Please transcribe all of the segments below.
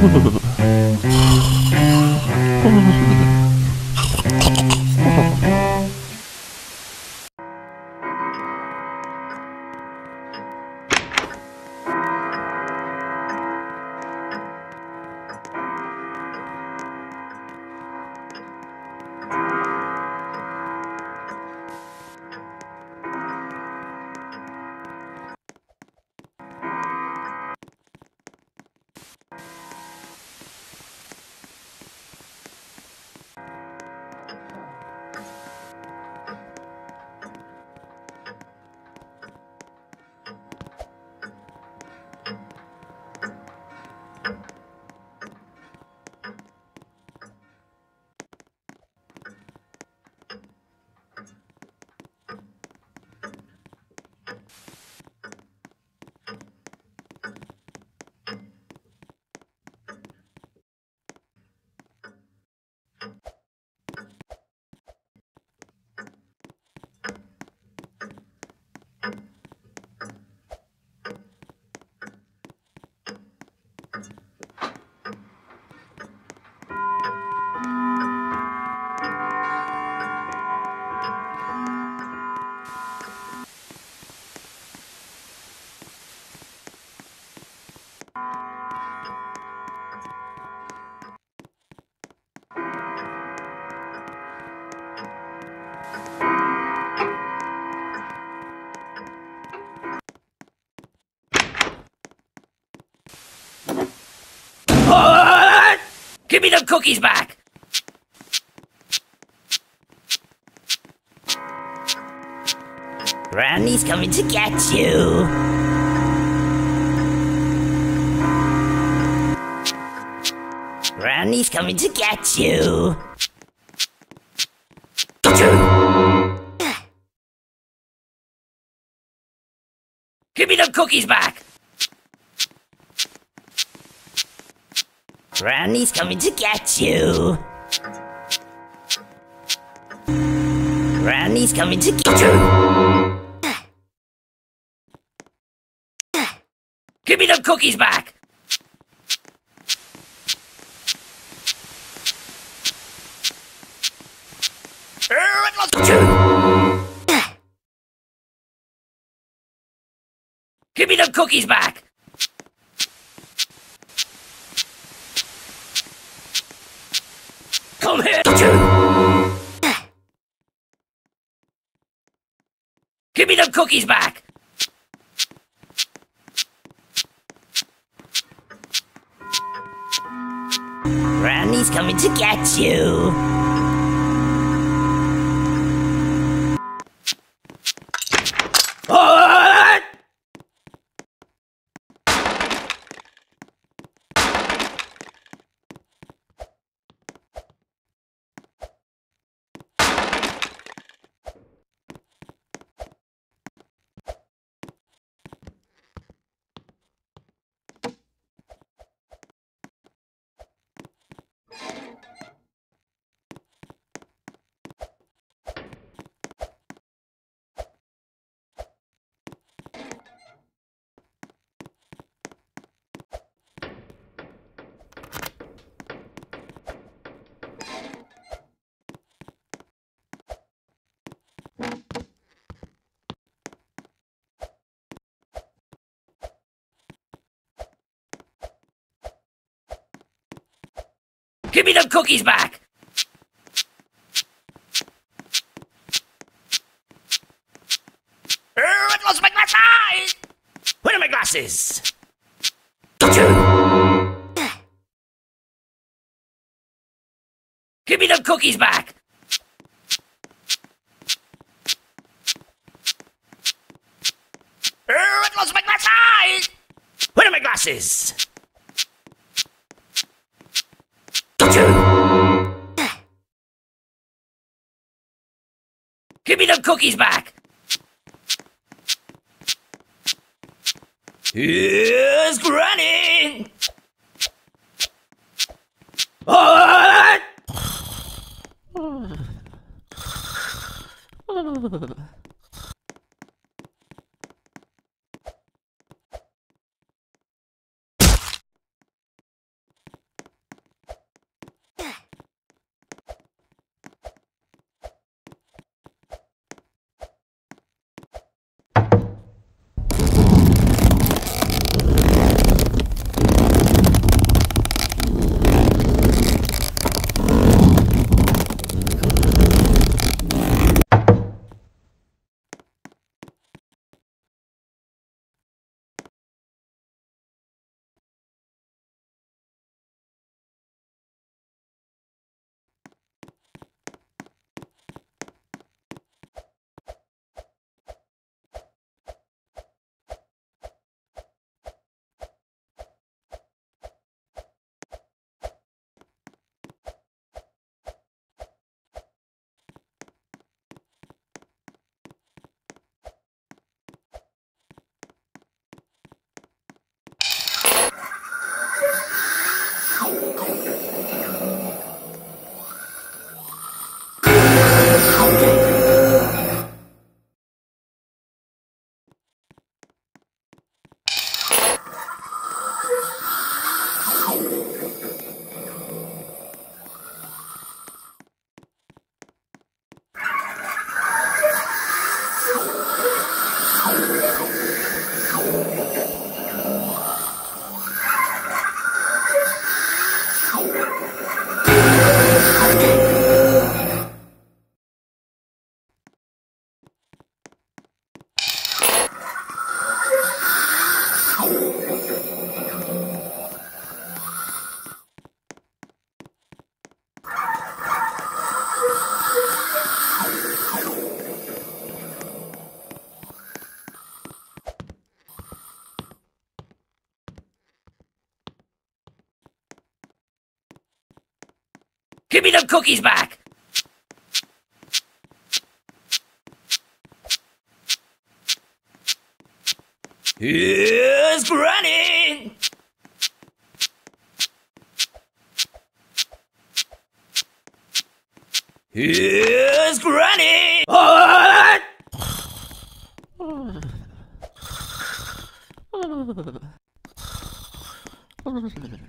Oh. Give me them cookies back! Granny's coming to get you. Granny's coming to get you. Give me the cookies back! Granny's coming to get you. Granny's coming to get you. Give me the cookies back! Give me the cookies back! Come here! Give me the cookies back! Granny's coming to get you. Give me them cookies back! Oh, I lost my glasses! Where are my glasses? Give me them cookies back! Oh, I lost my glasses! Where are my glasses? Cookies back! Here's Granny! Ah! Give me the cookies back! Here's Granny! Here's Granny! Ah!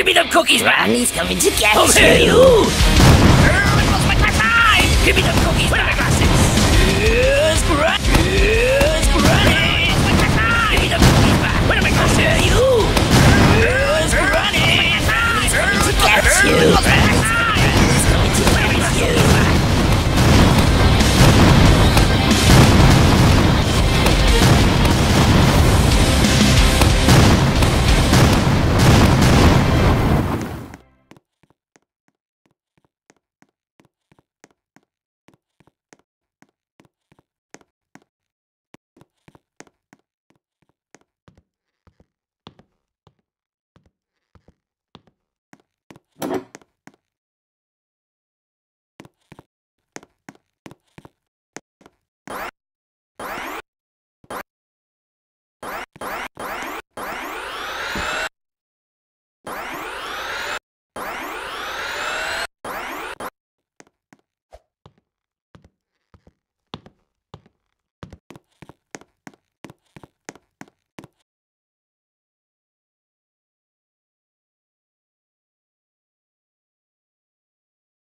Give me the cookies back! Granny's coming to get Oh, you. hey, you! Lost my glasses! Give me the cookies! Where